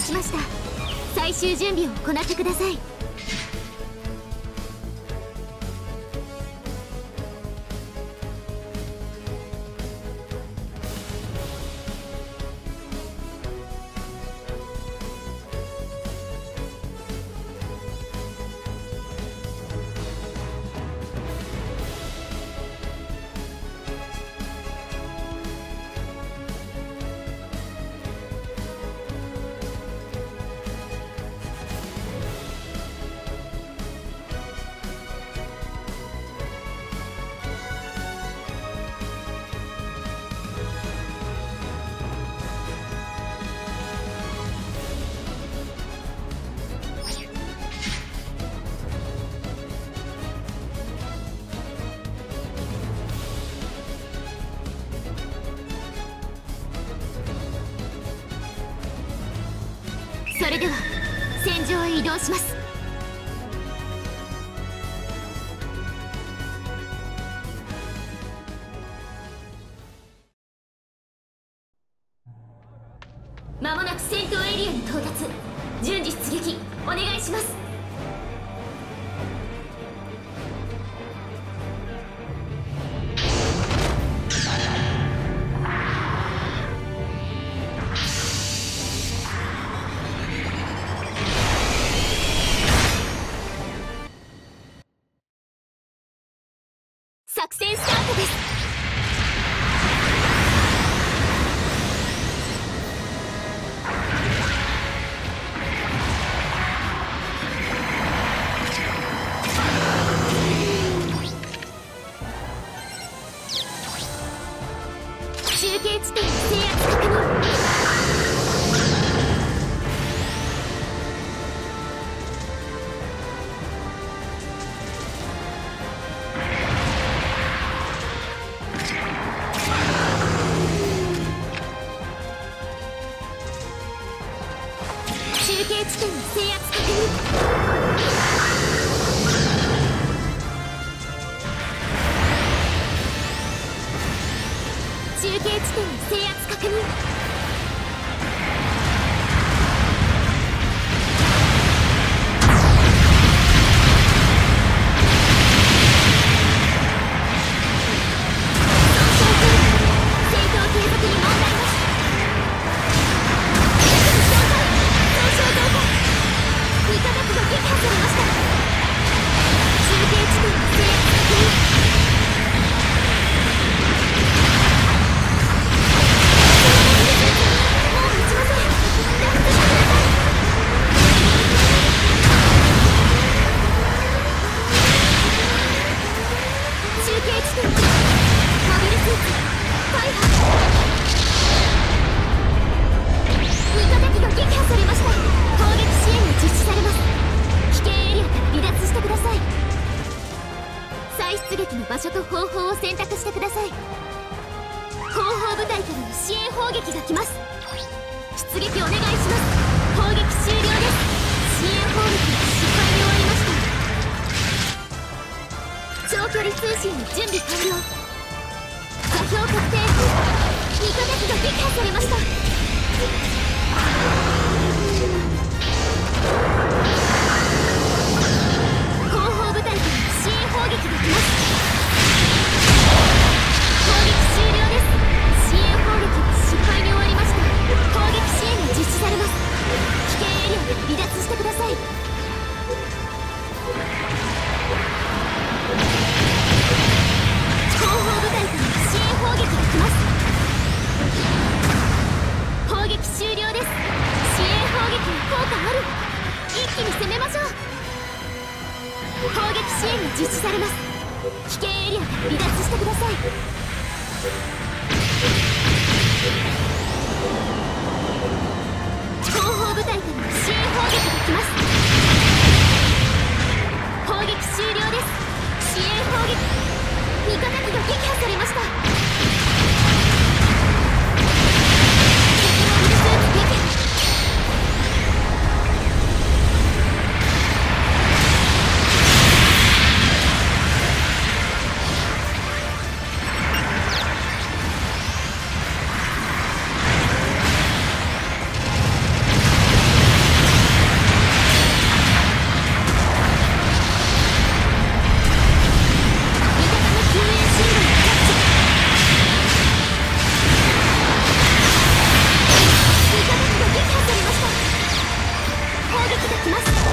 しました。最終準備を行ってください。それでは戦場へ移動します。確認出撃の場所と方法を選択してください。後方部隊からの支援砲撃が来ます。出撃お願いします。砲撃終了です。支援砲撃が失敗に終わりました。長距離通信の準備完了。座標確定。味方機が撃破されました。支援が実施されます。危険エリアから離脱してください。後方部隊からの支援砲撃が来ます。砲撃終了です。支援砲撃味方機が撃破されました。できます。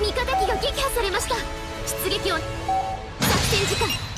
味方機が撃破されました。出撃を。作戦時間。